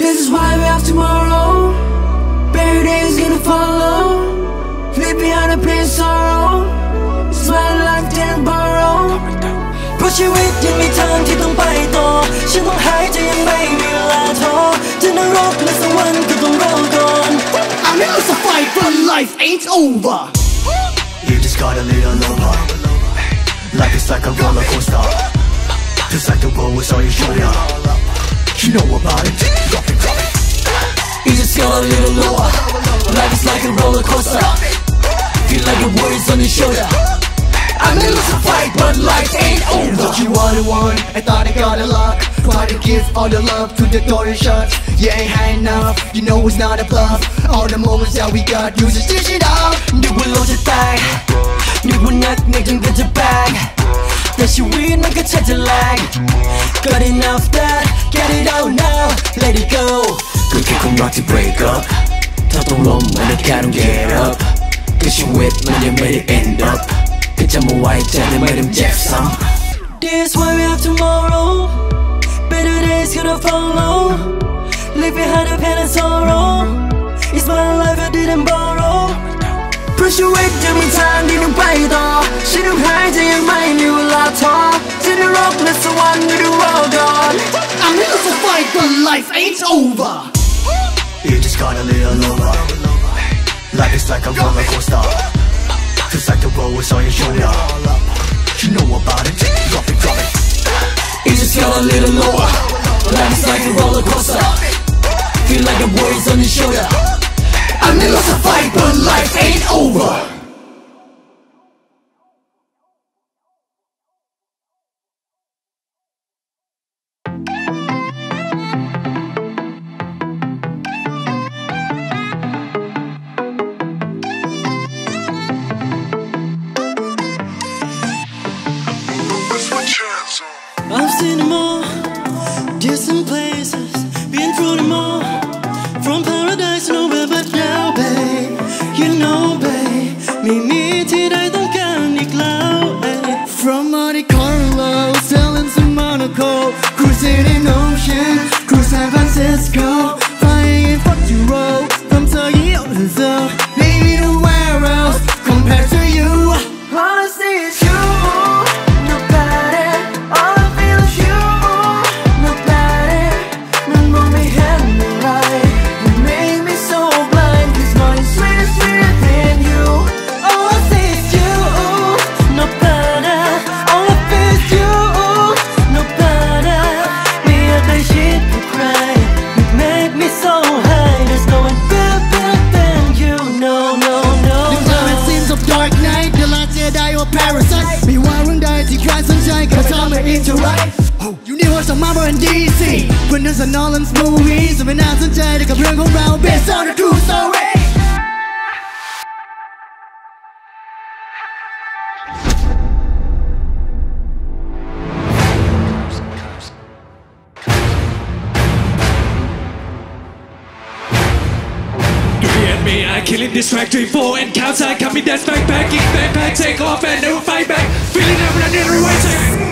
This is why we have tomorrow Better days gonna follow Leave behind a pain sorrow It's my life didn't borrow เพราะชีวิตยังมีทางที่ต้องไปต่อ ฉันต้องหายใจยังไม่มีเวลาท้อจะนรกและสวรรค์ก็ต้องรอก่อน I'm in a fight but life ain't over You just got a little lower Life is like a roller coaster Feels like the world was on your shoulder you know about it. Drop it, drop it You just got a little lower. Life is like a roller coaster. Feel like the worries on your shoulder. I may lose a fight, but life ain't over. What you all want, I thought I got a lot Try to give all the love to the door shut You ain't high enough, you know it's not a bluff All the moments that we got, you just dish it up. 누굴로졌다 누군 나 내겐 그저 백 다시 위에 나가 lag. Got enough that let it out now, let it go. 그렇게 꼭 not to break up. 더더욱 넌 I don't get up. Cause you with me, you made it end up. 그저 모아 있잖아, made him Jeff some This way we have tomorrow. Better days gonna follow. Leave behind the pain and sorrow. It's my life I didn't borrow. Push away to me time, didn't wait though She knew how to mind you a lot Didn't rock, let's the one with the world. on I'm here to fight, but life ain't over. You just got a little lower. Life is like a roller coaster. Feels like the world is on your shoulder. You know about it, drop it, drop it. You just got a little lower. Life is like a roller coaster. Cruising in ocean, cruise San Francisco, Obama and DC Winners and all them movies Even as a child, I can bring around based on a true story. I kill in this track, 3, 4 and counts I come in that's backpack, eat backpack, take off and never fight back. Feeling I'm running the right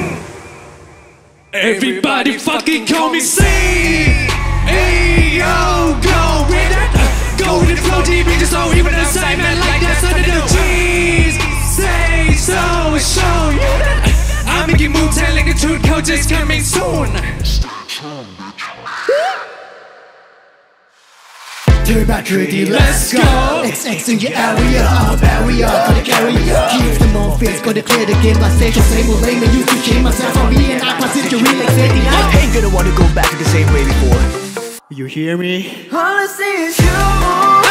Everybody fucking call me C. Hey yo, go with it. Go with the flow, deep just so even the same man like that's under the cheese. Say so, show you that. I'm making moves, telling the truth, coach is coming soon. Turn back ready, let's go. XX in your area, I'm a barrier gotta carry carrier Keep the more face, gonna clear the game like stage, the same old lane I used to kill myself for being And I pass it to relax lady I ain't gonna wanna go back to the same way before. You hear me? All I see is you.